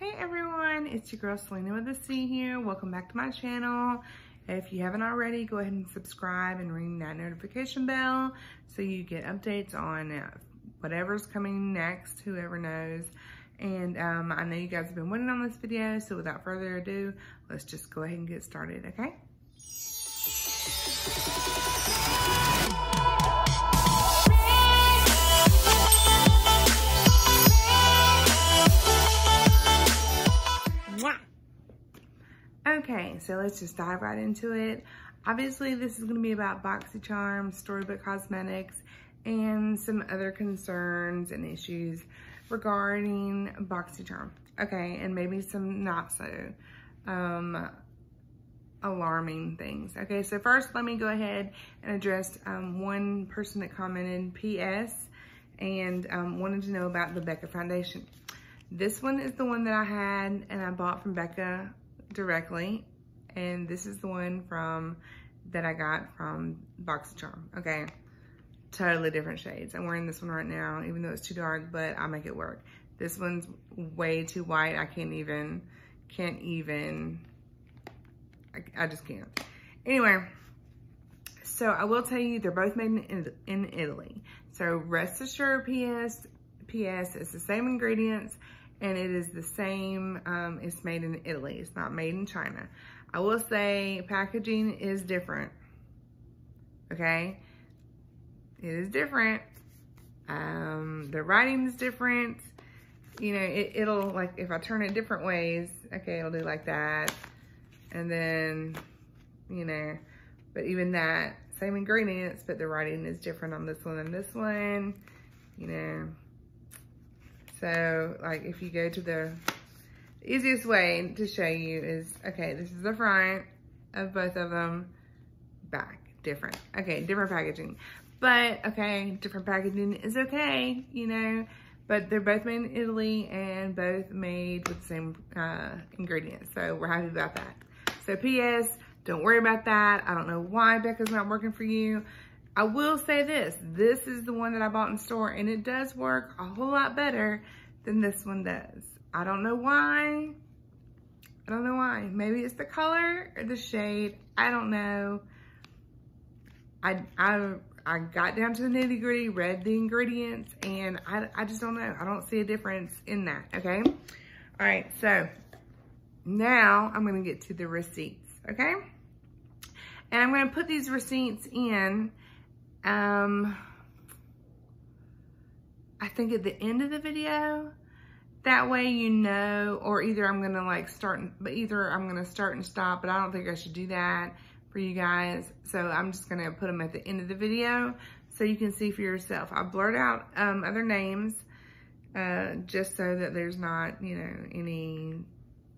Hey everyone, it's your girl Celena with a C here. Welcome back to my channel. If you haven't already, go ahead and subscribe and ring that notification bell so you get updates on whatever's coming next, whoever knows. And um, I know you guys have been waiting on this video, so without further ado, let's just go ahead and get started, okay? Okay, so let's just dive right into it. Obviously, this is gonna be about BoxyCharm, Storybook Cosmetics, and some other concerns and issues regarding BoxyCharm. Okay, and maybe some not so um, alarming things. Okay, so first let me go ahead and address um, one person that commented PS and um, wanted to know about the Becca Foundation. This one is the one that I had and I bought from Becca directly. And this is the one from that I got from BoxyCharm. Okay, totally different shades. I'm wearing this one right now, even though it's too dark, but I make it work. This one's way too white. I can't even, can't even, I, I just can't. Anyway, so I will tell you, they're both made in, in Italy. So rest assured, PS, PS, it's the same ingredients and it is the same, um, it's made in Italy. It's not made in China. I will say packaging is different, okay? It is different. Um, the writing is different. You know, it, it'll, like, if I turn it different ways, okay, it'll do like that. And then, you know, but even that, same ingredients, but the writing is different on this one and this one, you know. So like if you go to the, easiest way to show you is, okay, this is the front of both of them, back, different. Okay, different packaging. But okay, different packaging is okay, you know, but they're both made in Italy and both made with the same uh, ingredients. So we're happy about that. So PS, don't worry about that. I don't know why Becca's not working for you. I will say this, this is the one that I bought in store and it does work a whole lot better than this one does. I don't know why. I don't know why. Maybe it's the color or the shade. I don't know. I, I, I got down to the nitty gritty, read the ingredients, and I, I just don't know. I don't see a difference in that, okay? All right, so now I'm gonna get to the receipts, okay? And I'm gonna put these receipts in um, I think at the end of the video. That way you know, or either I'm gonna like start, but either I'm gonna start and stop, but I don't think I should do that for you guys. So I'm just gonna put them at the end of the video so you can see for yourself. I blurred out um, other names uh, just so that there's not, you know, any,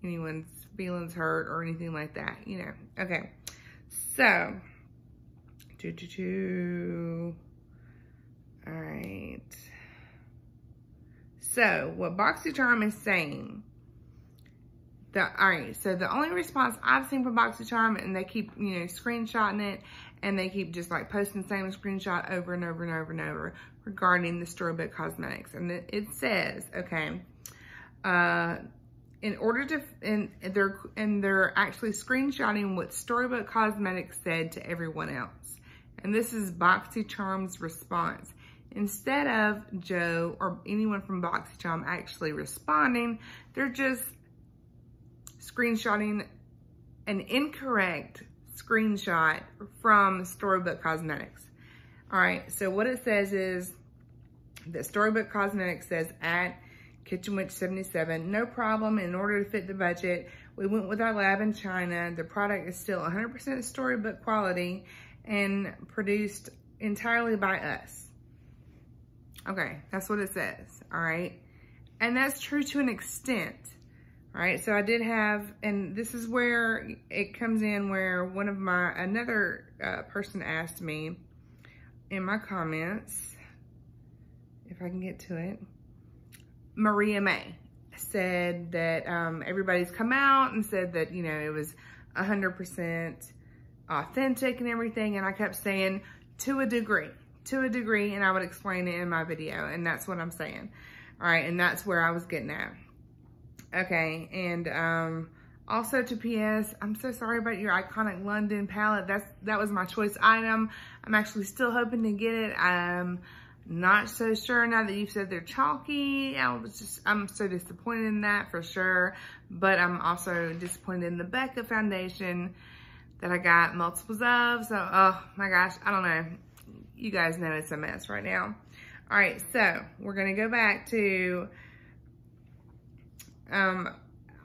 anyone's feelings hurt or anything like that, you know. Okay, so do, do, do. All right. So what BoxyCharm is saying, the, all right, so the only response I've seen from BoxyCharm, and they keep, you know, screenshotting it, and they keep just like posting the same screenshot over and over and over and over regarding the Storybook Cosmetics. And it, it says, okay, uh, in order to, and they're, and they're actually screenshotting what Storybook Cosmetics said to everyone else. And this is BoxyCharm's response. Instead of Joe or anyone from BoxyCharm actually responding, they're just screenshotting an incorrect screenshot from Storybook Cosmetics. All right, so what it says is that Storybook Cosmetics says at Kitchen Witch 77, no problem, in order to fit the budget, we went with our lab in China. The product is still 100% Storybook quality and produced entirely by us. Okay, that's what it says, all right? And that's true to an extent, all right? So I did have, and this is where it comes in where one of my, another uh, person asked me in my comments, if I can get to it, Maria May said that um, everybody's come out and said that, you know, it was 100% authentic and everything. And I kept saying, to a degree, to a degree, and I would explain it in my video. And that's what I'm saying. All right, and that's where I was getting at. Okay, and um, also to PS, I'm so sorry about your iconic London palette. That's That was my choice item. I'm actually still hoping to get it. I'm not so sure now that you've said they're chalky. I was just, I'm so disappointed in that for sure. But I'm also disappointed in the Becca foundation that I got multiples of. So, oh my gosh, I don't know. You guys know it's a mess right now. All right, so we're gonna go back to, um,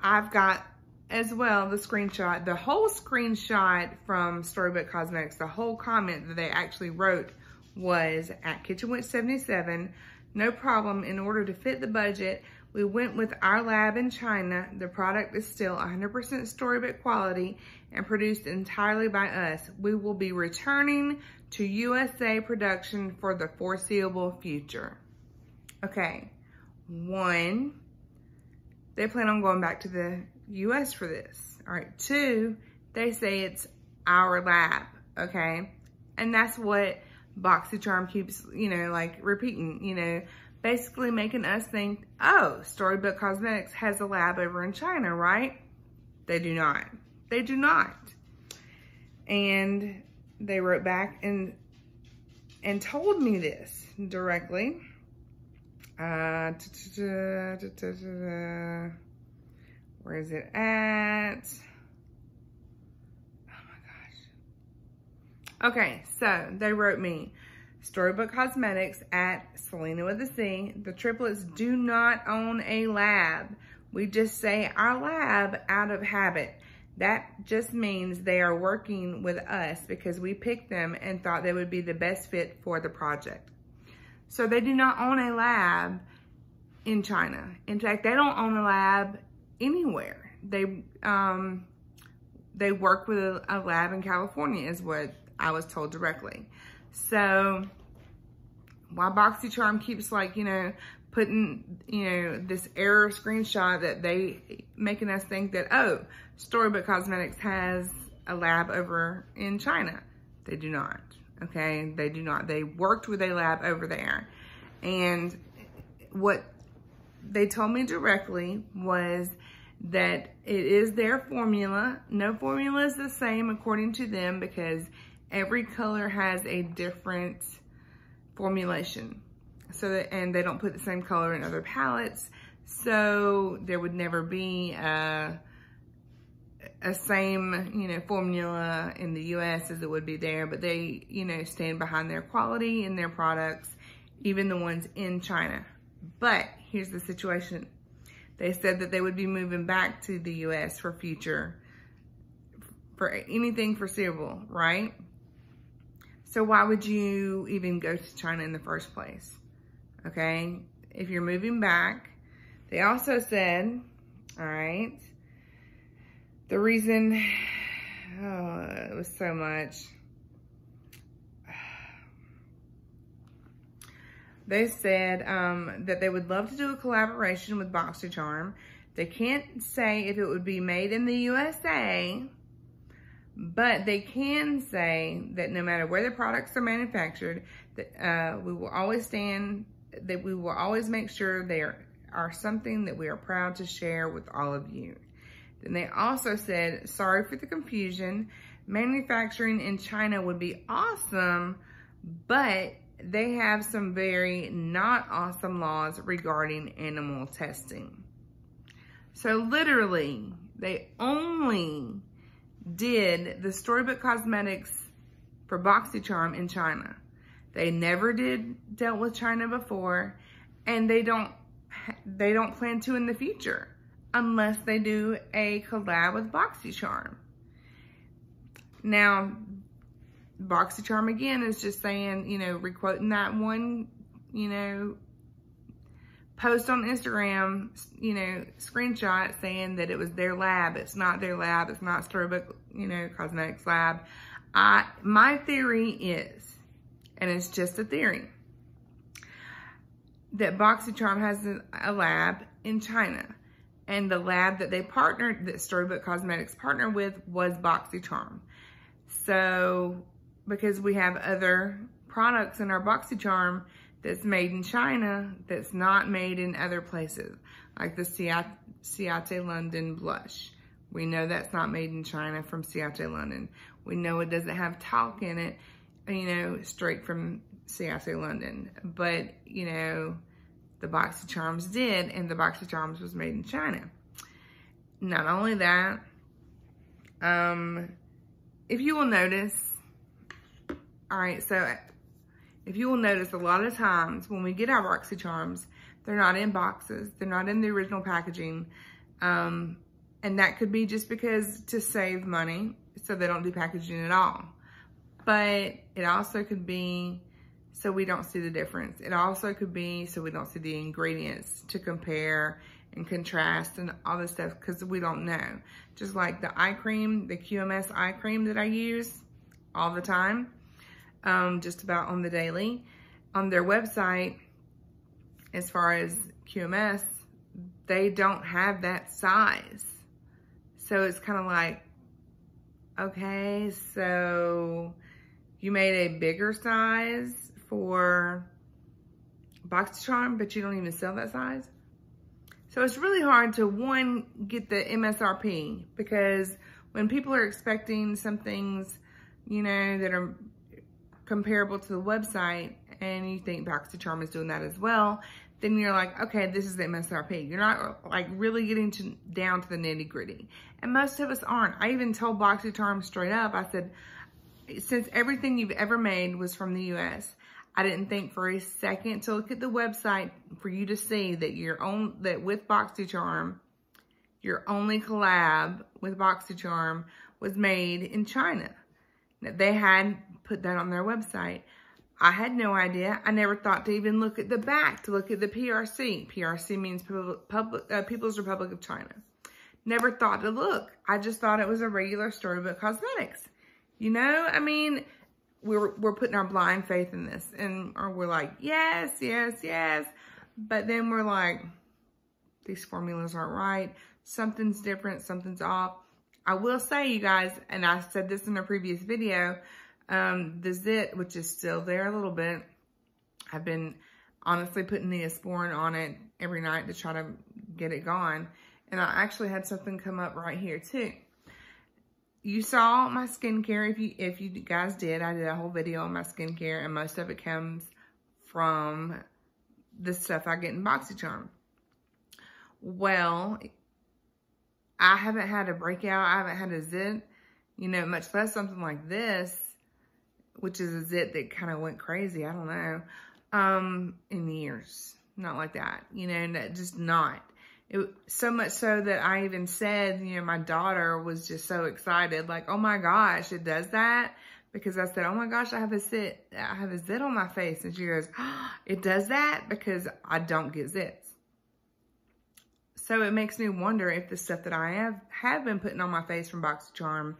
I've got as well the screenshot, the whole screenshot from Storybook Cosmetics, the whole comment that they actually wrote was at Kitchen Witch 77, no problem, in order to fit the budget, we went with our lab in China. The product is still 100% Storybook quality and produced entirely by us. We will be returning to USA production for the foreseeable future. Okay, one, they plan on going back to the US for this. All right, two, they say it's our lab, okay? And that's what BoxyCharm keeps, you know, like repeating, you know, basically making us think, oh, Storybook Cosmetics has a lab over in China, right? They do not. They do not. And they wrote back and and told me this directly. Uh, where is it at? Oh my gosh. Okay, so they wrote me, Storybook Cosmetics at Celena with a C. The triplets do not own a lab. We just say our lab out of habit. That just means they are working with us because we picked them and thought they would be the best fit for the project. So they do not own a lab in China. In fact, they don't own a lab anywhere. They um, they work with a, a lab in California is what I was told directly. So while BoxyCharm keeps like, you know, putting, you know, this error screenshot that they making us think that, oh, Storybook Cosmetics has a lab over in China. They do not, okay? They do not. They worked with a lab over there. And what they told me directly was that it is their formula. No formula is the same according to them because every color has a different formulation. So that, and they don't put the same color in other palettes. So there would never be a, a same, you know, formula in the US as it would be there, but they, you know, stand behind their quality in their products, even the ones in China. But here's the situation. They said that they would be moving back to the US for future, for anything foreseeable, right? So why would you even go to China in the first place? Okay, if you're moving back. They also said, all right, the reason, oh, it was so much. They said um, that they would love to do a collaboration with BoxyCharm. They can't say if it would be made in the USA, but they can say that no matter where the products are manufactured, that uh, we will always stand, that we will always make sure they are, are something that we are proud to share with all of you. Then they also said, sorry for the confusion. Manufacturing in China would be awesome, but they have some very not awesome laws regarding animal testing. So literally, they only did the Storybook Cosmetics for BoxyCharm in China. They never did dealt with China before, and they don't they don't plan to in the future unless they do a collab with BoxyCharm. Now, BoxyCharm again is just saying, you know, requoting that one, you know, post on Instagram, you know, screenshot saying that it was their lab. It's not their lab. It's not Storybook, you know, Cosmetics Lab. I, my theory is, and it's just a theory, that BoxyCharm has a, a lab in China. And the lab that they partnered, that Storybook Cosmetics partnered with was BoxyCharm. So, because we have other products in our BoxyCharm that's made in China that's not made in other places. like the Ciate London blush. We know that's not made in China from Ciate London. We know it doesn't have talc in it, you know, straight from Ciate London. But, you know, the box of charms did, and the box of charms was made in China. Not only that, um, if you will notice, all right, so if you will notice a lot of times when we get our BoxyCharms, they're not in boxes. They're not in the original packaging. Um, and that could be just because to save money, so they don't do packaging at all. But it also could be so we don't see the difference. It also could be so we don't see the ingredients to compare and contrast and all this stuff because we don't know. Just like the eye cream, the QMS eye cream that I use all the time, um, just about on the daily. On their website, as far as QMS, they don't have that size. So it's kind of like, okay, so you made a bigger size for BoxyCharm, but you don't even sell that size. So it's really hard to, one, get the MSRP because when people are expecting some things, you know, that are comparable to the website and you think BoxyCharm is doing that as well, then you're like, okay, this is the MSRP. You're not like really getting to, down to the nitty gritty. And most of us aren't. I even told BoxyCharm straight up, I said, since everything you've ever made was from the US, I didn't think for a second to look at the website for you to see that your own that with BoxyCharm, your only collab with BoxyCharm was made in China. They had put that on their website. I had no idea. I never thought to even look at the back, to look at the PRC. PRC means Public, uh, People's Republic of China. Never thought to look. I just thought it was a regular Storybook Cosmetics. You know, I mean, we're, we're putting our blind faith in this and or we're like, yes, yes, yes. But then we're like, these formulas aren't right. Something's different, something's off. I will say, you guys, and I said this in a previous video, um, the zit, which is still there a little bit, I've been honestly putting the Neosporin on it every night to try to get it gone. And I actually had something come up right here too you saw my skincare. If you if you guys did, I did a whole video on my skincare, and most of it comes from the stuff I get in BoxyCharm. Well, I haven't had a breakout. I haven't had a zit, you know, much less something like this, which is a zit that kind of went crazy. I don't know, um, in years. Not like that, you know, just not. It, so much so that I even said, you know, my daughter was just so excited, like, oh my gosh, it does that? Because I said, oh my gosh, I have a zit, I have a zit on my face. And she goes, oh, it does that? Because I don't get zits. So it makes me wonder if the stuff that I have, have been putting on my face from BoxyCharm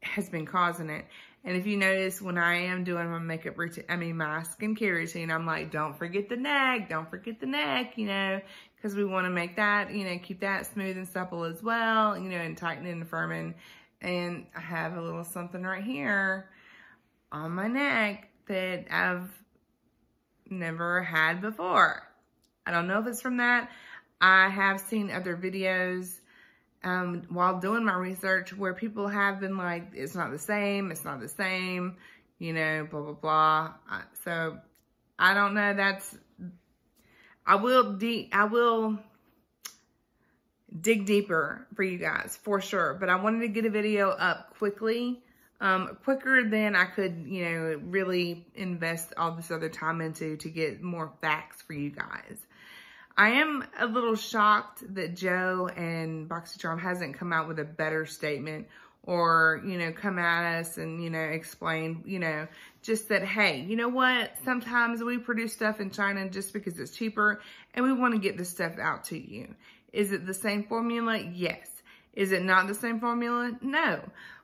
has been causing it. And if you notice, when I am doing my makeup routine, I mean, my skincare routine, I'm like, don't forget the neck, don't forget the neck, you know, because we want to make that, you know, keep that smooth and supple as well, you know, and tighten and firming. And I have a little something right here on my neck that I've never had before. I don't know if it's from that. I have seen other videos um, while doing my research where people have been like, it's not the same, it's not the same, you know, blah, blah, blah. So I don't know. That's, I will, de I will dig deeper for you guys for sure. But I wanted to get a video up quickly, um, quicker than I could, you know, really invest all this other time into to get more facts for you guys. I am a little shocked that Joe and BoxyCharm hasn't come out with a better statement or, you know, come at us and, you know, explain, you know, just that, hey, you know what? Sometimes we produce stuff in China just because it's cheaper and we want to get this stuff out to you. Is it the same formula? Yes. Is it not the same formula? No.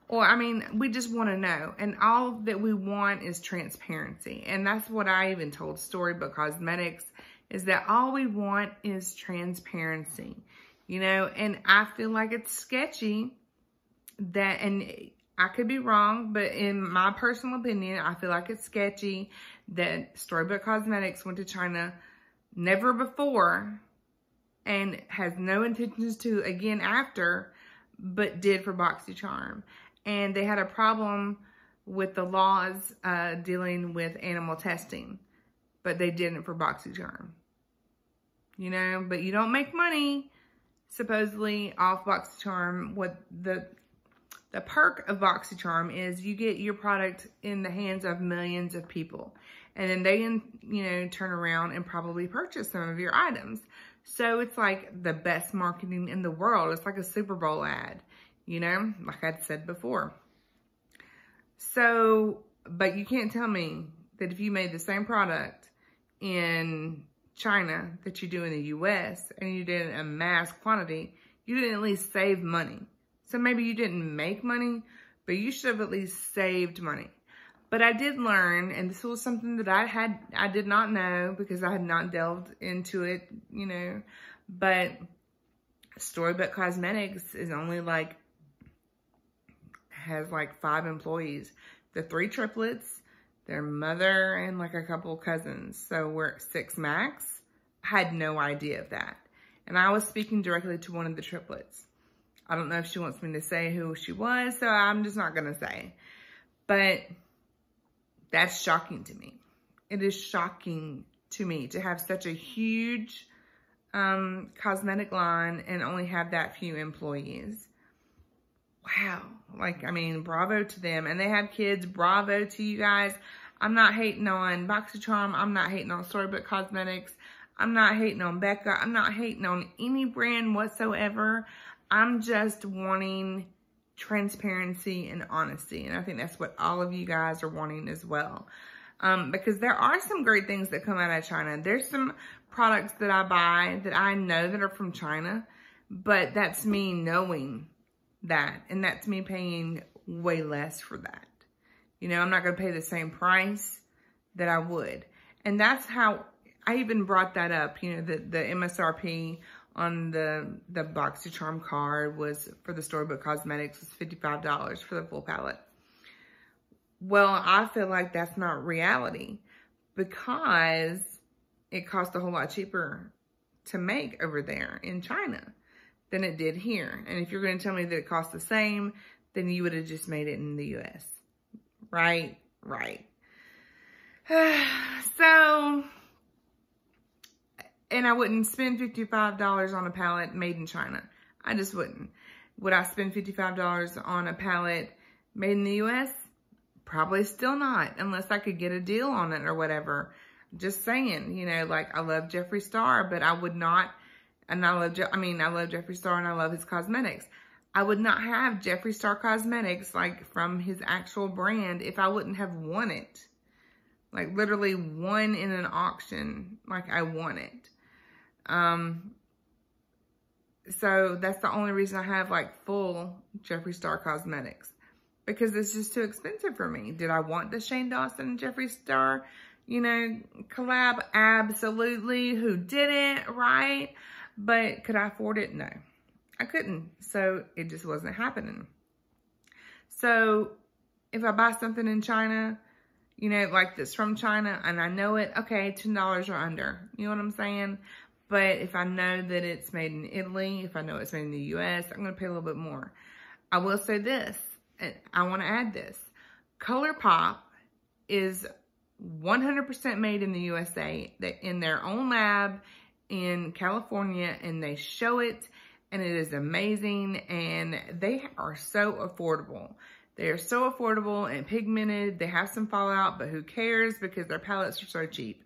Or, I mean, we just want to know. And all that we want is transparency. And that's what I even told Storybook Cosmetics is that all we want is transparency, you know, and I feel like it's sketchy that, and I could be wrong, but in my personal opinion, I feel like it's sketchy that Storybook Cosmetics went to China never before and has no intentions to again after, but did for BoxyCharm. And they had a problem with the laws uh, dealing with animal testing, but they didn't for BoxyCharm. You know, but you don't make money supposedly off BoxyCharm. What the the perk of BoxyCharm is you get your product in the hands of millions of people. And then they, you know, turn around and probably purchase some of your items. So it's like the best marketing in the world. It's like a Super Bowl ad, you know, like I'd said before. So, but you can't tell me that if you made the same product in China that you do in the US and you did in mass quantity, you didn't at least save money. So maybe you didn't make money, but you should have at least saved money. But I did learn, and this was something that I had, I did not know because I had not delved into it, you know, but Storybook Cosmetics is only like, has like five employees. The three triplets, their mother, and like a couple cousins. So we're six max. I had no idea of that. And I was speaking directly to one of the triplets. I don't know if she wants me to say who she was, so I'm just not going to say. But that's shocking to me. It is shocking to me to have such a huge um, cosmetic line and only have that few employees. Wow. Like, I mean, bravo to them. And they have kids. Bravo to you guys. I'm not hating on BoxyCharm. I'm not hating on Storybook Cosmetics. I'm not hating on Becca. I'm not hating on any brand whatsoever. I'm just wanting transparency and honesty. And I think that's what all of you guys are wanting as well. Um, because there are some great things that come out of China. There's some products that I buy that I know that are from China, but that's me knowing that. And that's me paying way less for that. You know, I'm not going to pay the same price that I would. And that's how I even brought that up, you know, the, the MSRP on the, the BoxyCharm card was for the Storybook Cosmetics was $55 for the full palette. Well, I feel like that's not reality because it costs a whole lot cheaper to make over there in China than it did here. And if you're going to tell me that it costs the same, then you would have just made it in the U.S. Right? Right. so and I wouldn't spend $55 on a palette made in China. I just wouldn't. Would I spend $55 on a palette made in the U.S.? Probably still not, unless I could get a deal on it or whatever. Just saying, you know, like I love Jeffree Star, but I would not, and I love, Je I mean, I love Jeffree Star and I love his cosmetics. I would not have Jeffree Star Cosmetics, like from his actual brand, if I wouldn't have won it. Like literally won in an auction, like I won it. Um, so that's the only reason I have like full Jeffree Star Cosmetics because it's just too expensive for me. Did I want the Shane Dawson and Jeffree Star, you know, collab? Absolutely. Who didn't, right? But could I afford it? No, I couldn't. So it just wasn't happening. So if I buy something in China, you know, like this from China and I know it, okay, $10 or under. You know what I'm saying? But if I know that it's made in Italy, if I know it's made in the US, I'm going to pay a little bit more. I will say this, and I want to add this. ColourPop is 100% made in the USA, that in their own lab in California, and they show it, and it is amazing, and they are so affordable. They are so affordable and pigmented. They have some fallout, but who cares because their palettes are so cheap.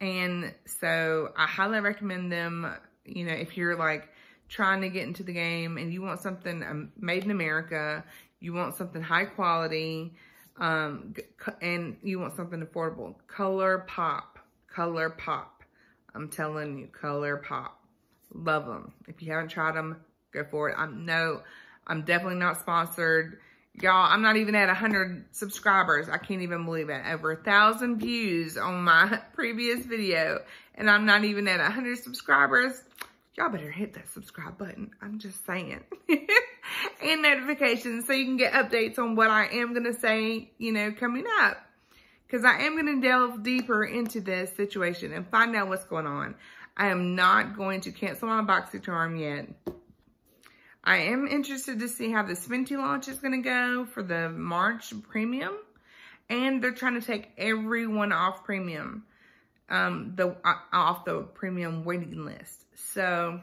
And so I highly recommend them, you know, if you're like trying to get into the game and you want something um, made in America, you want something high quality, um, and you want something affordable. Color Pop, Color Pop. I'm telling you, Color Pop. Love them. If you haven't tried them, go for it. I'm no, I'm definitely not sponsored. Y'all, I'm not even at 100 subscribers. I can't even believe it. Over a thousand views on my previous video. And I'm not even at 100 subscribers. Y'all better hit that subscribe button. I'm just saying. and notifications so you can get updates on what I am going to say, you know, coming up. Because I am going to delve deeper into this situation and find out what's going on. I am not going to cancel my BoxyCharm yet. I am interested to see how this Fenty launch is going to go for the March premium. And they're trying to take everyone off premium, um, the uh, off the premium waiting list. So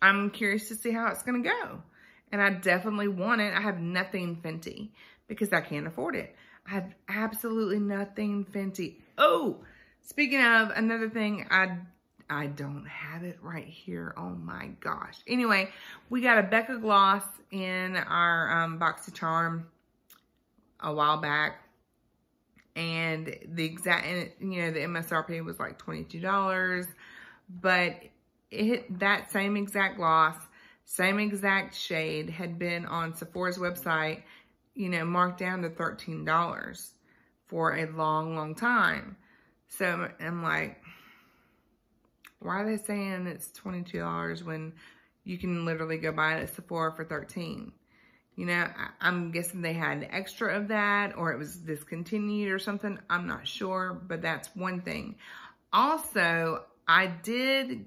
I'm curious to see how it's going to go. And I definitely want it. I have nothing Fenty because I can't afford it. I have absolutely nothing Fenty. Oh, speaking of another thing, I I don't have it right here. Oh my gosh. Anyway, we got a Becca gloss in our um, BoxyCharm a while back. And the exact, you know, the MSRP was like $22. But it that same exact gloss, same exact shade had been on Sephora's website, you know, marked down to $13 for a long, long time. So I'm like, why are they saying it's $22 when you can literally go buy it at Sephora for 13 You know, I, am guessing they had extra of that or it was discontinued or something. I'm not sure, but that's one thing. Also, I did,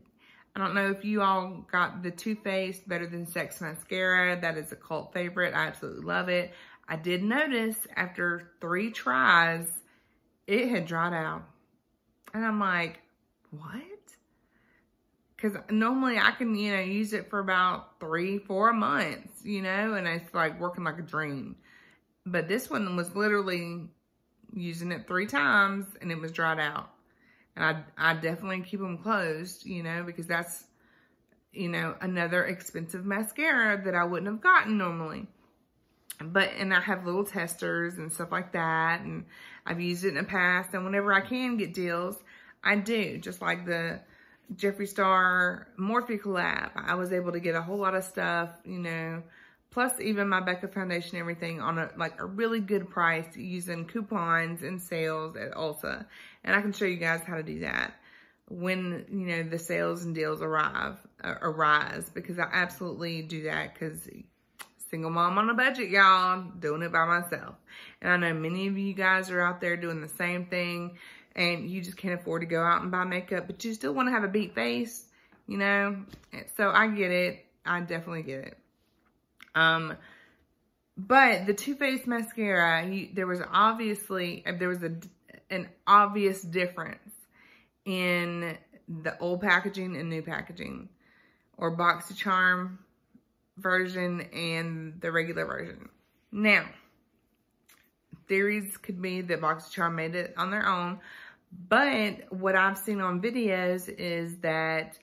I don't know if you all got the Too Faced Better Than Sex Mascara. That is a cult favorite. I absolutely love it. I did notice after three tries, it had dried out. And I'm like, what? Because normally I can, you know, use it for about three, four months, you know, and it's like working like a dream. But this one was literally using it three times and it was dried out. And I, I definitely keep them closed, you know, because that's, you know, another expensive mascara that I wouldn't have gotten normally. But, and I have little testers and stuff like that. And I've used it in the past. And whenever I can get deals, I do. Just like the Jeffree Star Morphe collab. I was able to get a whole lot of stuff, you know, plus even my Becca foundation everything on a like a really good price using coupons and sales at Ulta. And I can show you guys how to do that when, you know, the sales and deals arrive, uh, arise because I absolutely do that because single mom on a budget, y'all, doing it by myself. And I know many of you guys are out there doing the same thing and you just can't afford to go out and buy makeup, but you still want to have a beat face, you know? So I get it. I definitely get it. Um, but the Too Faced mascara, there was obviously, there was a, an obvious difference in the old packaging and new packaging or BoxyCharm version and the regular version. Now, theories could be that BoxyCharm made it on their own, but what I've seen on videos is that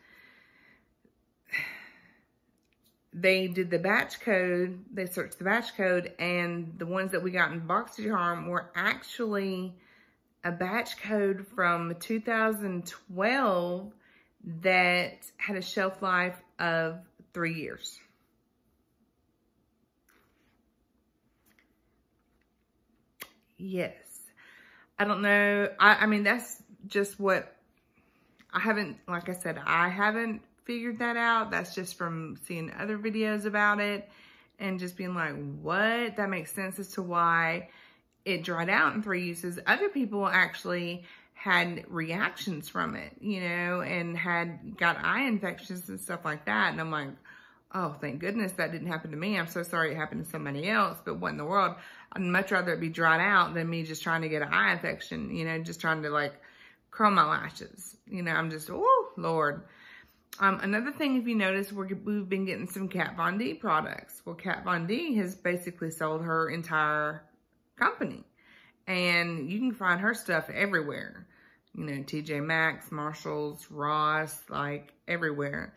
they did the batch code, they searched the batch code, and the ones that we got in BoxyCharm were actually a batch code from 2012 that had a shelf life of three years. Yes. I don't know. I, I mean, that's just what I haven't, like I said, I haven't figured that out. That's just from seeing other videos about it and just being like, what? That makes sense as to why it dried out in three uses. Other people actually had reactions from it, you know, and had got eye infections and stuff like that. And I'm like, oh, thank goodness that didn't happen to me. I'm so sorry it happened to somebody else, but what in the world? I'd much rather it be dried out than me just trying to get an eye infection, you know, just trying to like curl my lashes. You know, I'm just, oh, Lord. Um, another thing, if you notice, we have been getting some Kat Von D products. Well, Kat Von D has basically sold her entire company. And you can find her stuff everywhere. You know, TJ Maxx, Marshalls, Ross, like everywhere.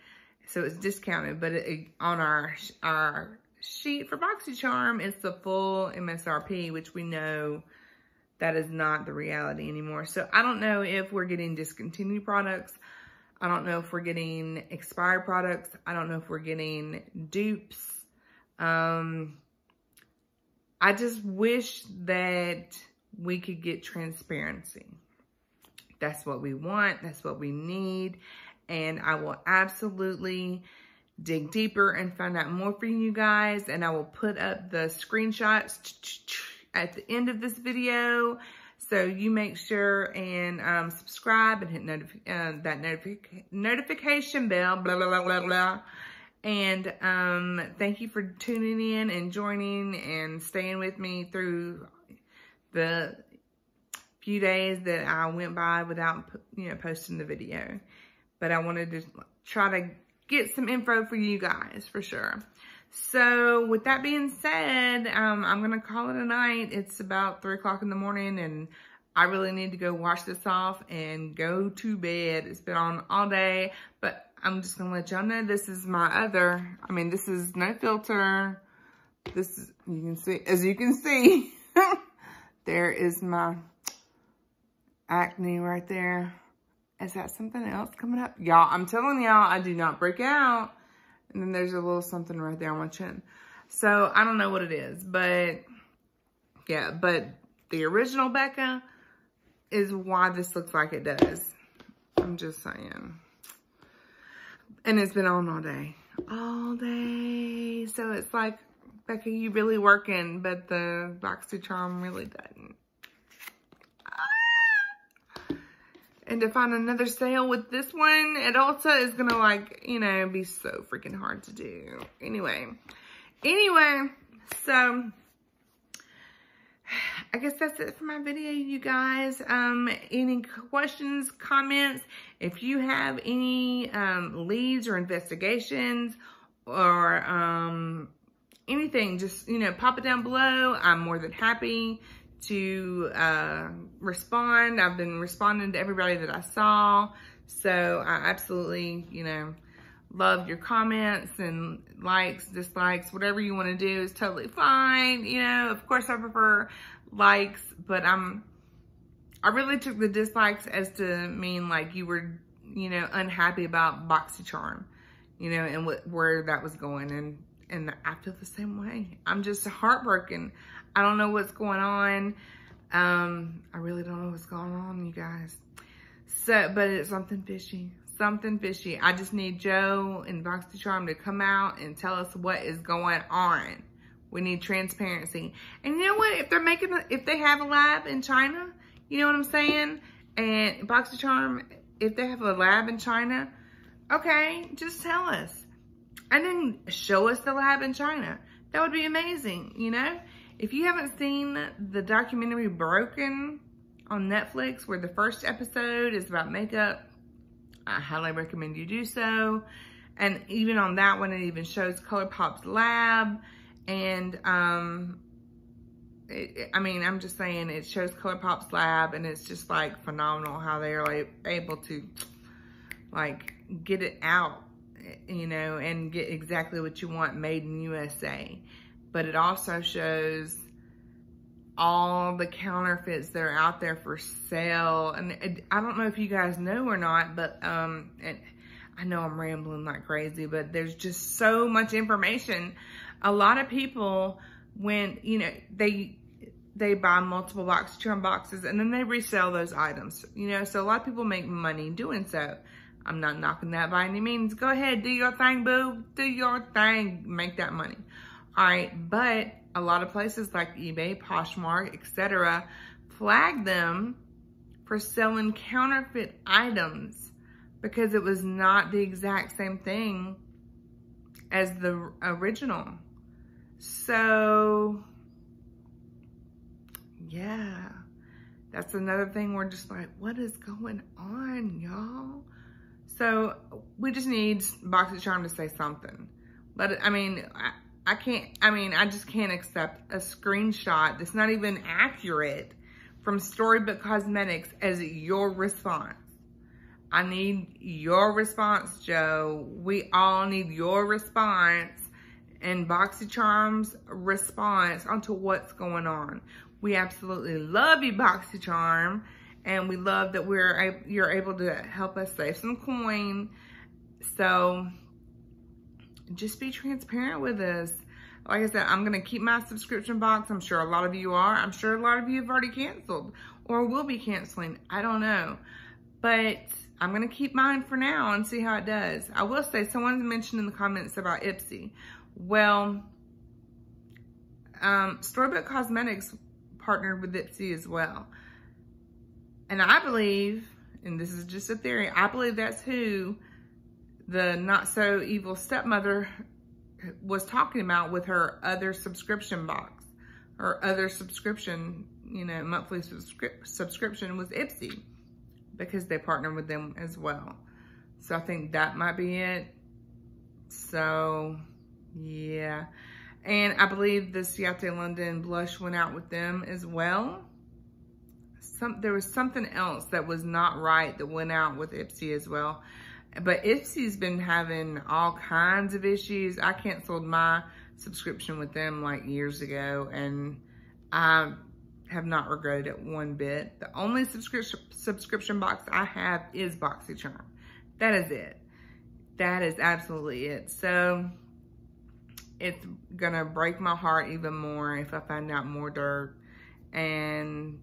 So it's discounted, but it, on our, our sheet for BoxyCharm, it's the full MSRP, which we know that is not the reality anymore. So I don't know if we're getting discontinued products. I don't know if we're getting expired products. I don't know if we're getting dupes. Um, I just wish that we could get transparency. That's what we want. That's what we need. And I will absolutely dig deeper and find out more for you guys. And I will put up the screenshots at the end of this video So you make sure and um, subscribe and hit uh, that notific notification bell, blah, blah, blah, blah, blah. And um, thank you for tuning in and joining and staying with me through the few days that I went by without, you know, posting the video. But I wanted to try to get some info for you guys for sure. So with that being said, um, I'm going to call it a night. It's about 3 o'clock in the morning and I really need to go wash this off and go to bed. It's been on all day, but I'm just going to let y'all know this is my other, I mean, this is no filter. This is, you can see, as you can see, there is my acne right there. Is that something else coming up? Y'all, I'm telling y'all, I do not break out. And then there's a little something right there on my chin. So I don't know what it is, but yeah, but the original Becca is why this looks like it does. I'm just saying. And it's been on all day. All day. So it's like, Becca, you really working, but the Boxy Charm really doesn't. And to find another sale with this one at Ulta is to like, you know, be so freaking hard to do. Anyway. Anyway, so I guess that's it for my video, you guys. Um, any questions, comments, if you have any um, leads or investigations or um, anything, just, you know, pop it down below. I'm more than happy to uh, respond. I've been responding to everybody that I saw. So I absolutely, you know, love your comments and likes, dislikes, whatever you want to do is totally fine. You know, of course I prefer likes, but I'm, I really took the dislikes as to mean like you were, you know, unhappy about BoxyCharm, you know, and what, where that was going. And, and I feel the same way. I'm just heartbroken. I don't know what's going on. Um, I really don't know what's going on, you guys. So, but it's something fishy. Something fishy. I just need Joe and BoxyCharm to come out and tell us what is going on. We need transparency. And you know what? If they're making, a, if they have a lab in China, you know what I'm saying? And BoxyCharm, if they have a lab in China, okay, just tell us. And then show us the lab in China. That would be amazing, you know? If you haven't seen the documentary Broken on Netflix, where the first episode is about makeup, I highly recommend you do so. And even on that one, it even shows ColourPop's lab. And, um, it, I mean, I'm just saying it shows ColourPop's lab and it's just like phenomenal how they are like, able to like get it out, you know, and get exactly what you want made in USA but it also shows all the counterfeits that are out there for sale. And it, I don't know if you guys know or not, but um, I know I'm rambling like crazy, but there's just so much information. A lot of people, when, you know, they, they buy multiple boxes, turn boxes, and then they resell those items, you know, so a lot of people make money doing so. I'm not knocking that by any means. Go ahead, do your thing, boo. Do your thing, make that money. All right, but a lot of places like eBay, Poshmark, etc., flag them for selling counterfeit items because it was not the exact same thing as the original. So, yeah, that's another thing we're just like, what is going on, y'all? So we just need BoxyCharm to say something. But I mean, I can't, I mean, I just can't accept a screenshot that's not even accurate from Storybook Cosmetics as your response. I need your response, Joe. We all need your response and BoxyCharm's response onto what's going on. We absolutely love you, BoxyCharm, and we love that we're you're able to help us save some coin. So just be transparent with us. Like I said, I'm going to keep my subscription box. I'm sure a lot of you are. I'm sure a lot of you have already canceled or will be canceling. I don't know. But I'm going to keep mine for now and see how it does. I will say, someone mentioned in the comments about Ipsy. Well, um, Storybook Cosmetics partnered with Ipsy as well. And I believe, and this is just a theory, I believe that's who the not so evil stepmother was talking about with her other subscription box. Her other subscription, you know, monthly subscri subscription was Ipsy because they partnered with them as well. So I think that might be it. So, yeah. And I believe the Ciate London blush went out with them as well. Some There was something else that was not right that went out with Ipsy as well. But Ipsy's been having all kinds of issues. I canceled my subscription with them like years ago and I have not regretted it one bit. The only subscription subscription box I have is BoxyCharm. That is it. That is absolutely it. So it's gonna break my heart even more if I find out more dirt and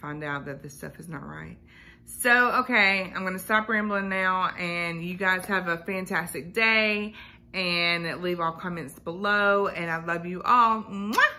find out that this stuff is not right. So, okay, I'm gonna stop rambling now and you guys have a fantastic day and leave all comments below and I love you all. Mwah!